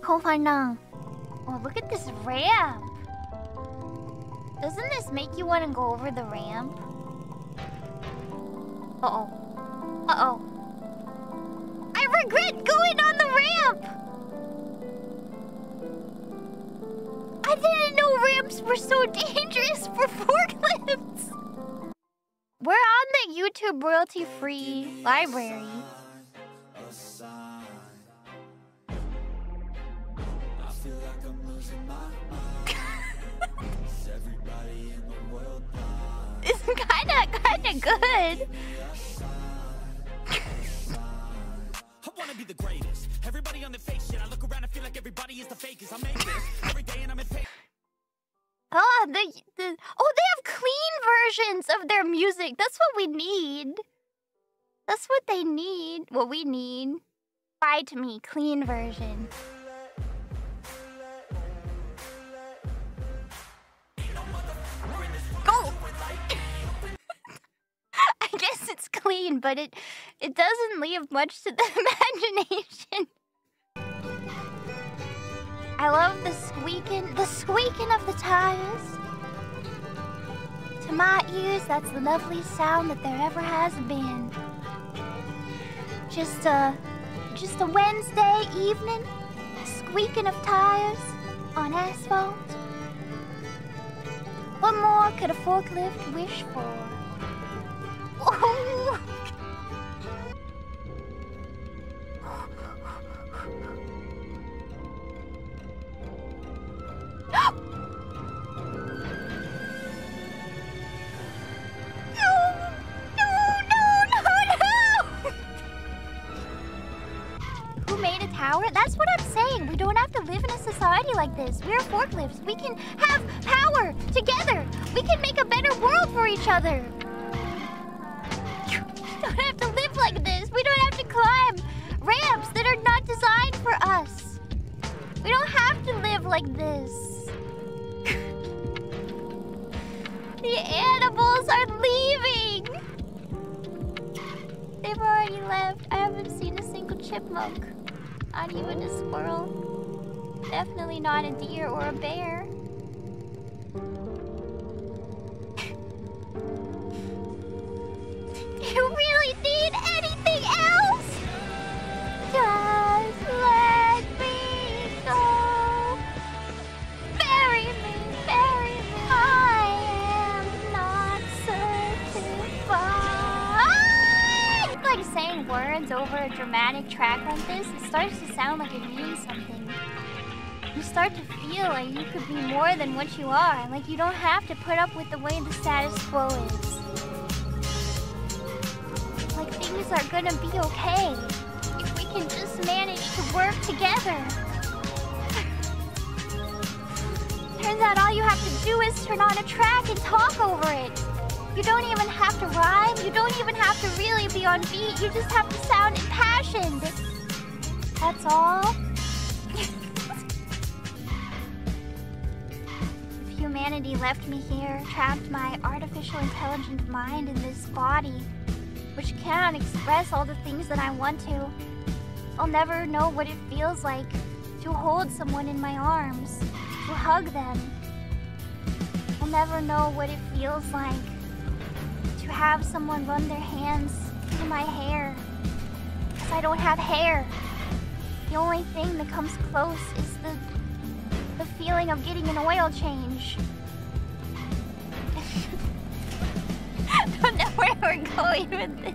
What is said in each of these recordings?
Konfauna. Oh, look at this ramp. Doesn't this make you want to go over the ramp? Uh-oh. Uh-oh. I regret going on the ramp! I didn't know ramps were so dangerous for forklifts! YouTube royalty-free library. it's kinda, kinda good. I wanna be the greatest. Everybody on the shit. I look around and feel like everybody is the fakest. I make this Ah, oh, the, the oh, they have clean versions of their music. That's what we need. That's what they need. What we need. Buy to me, clean version. Go. I guess it's clean, but it it doesn't leave much to the imagination. I love the squeaking, the squeaking of the tires. To my ears, that's the loveliest sound that there ever has been. Just a, just a Wednesday evening, a squeaking of tires on asphalt. What more could a forklift wish for? Oh, society like this. We're forklifts. We can have power together. We can make a better world for each other. We don't have to live like this. We don't have to climb ramps that are not designed for us. We don't have to live like this. The animals are leaving! They've already left. I haven't seen a single chipmunk. Not even a squirrel. Definitely not a deer or a bear. you really need anything else? Just let me go. Bury me, bury me. I am not certified. Like saying words over a dramatic track like this, it starts to sound like it means something. You start to feel like you could be more than what you are. Like you don't have to put up with the way the status quo is. Like things are gonna be okay if we can just manage to work together. Turns out all you have to do is turn on a track and talk over it. You don't even have to rhyme. You don't even have to really be on beat. You just have to sound impassioned. That's all. Humanity left me here, trapped my artificial intelligent mind in this body, which cannot express all the things that I want to, I'll never know what it feels like to hold someone in my arms, to hug them. I'll never know what it feels like to have someone run their hands through my hair. Because I don't have hair. The only thing that comes close is the the feeling of getting an oil change. We're going with this.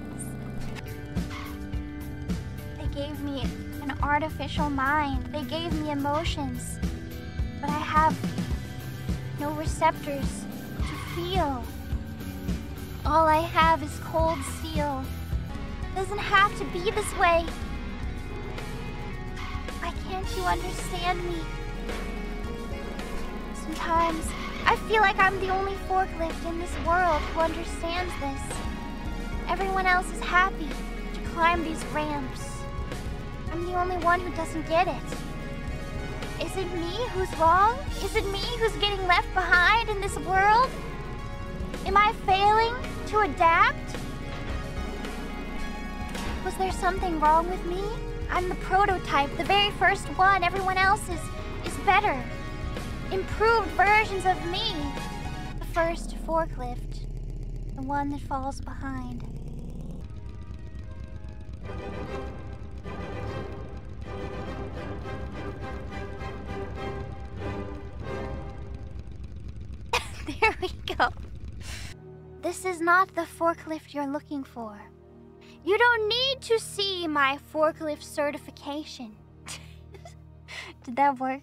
They gave me an artificial mind. They gave me emotions. But I have no receptors to feel. All I have is cold steel. It doesn't have to be this way. Why can't you understand me? Sometimes I feel like I'm the only forklift in this world who understands this. Everyone else is happy to climb these ramps. I'm the only one who doesn't get it. Is it me who's wrong? Is it me who's getting left behind in this world? Am I failing to adapt? Was there something wrong with me? I'm the prototype, the very first one. Everyone else is is better. Improved versions of me. The first forklift. The one that falls behind. there we go. This is not the forklift you're looking for. You don't need to see my forklift certification. Did that work?